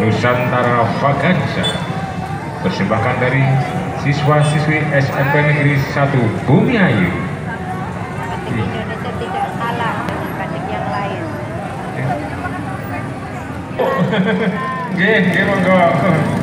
Nusantara Vaganza Persembahkan dari siswa-siswi SMP Negeri 1 Bumi Ayu Indonesia tidak kalah dengan yang lain. Oke, oke monggo.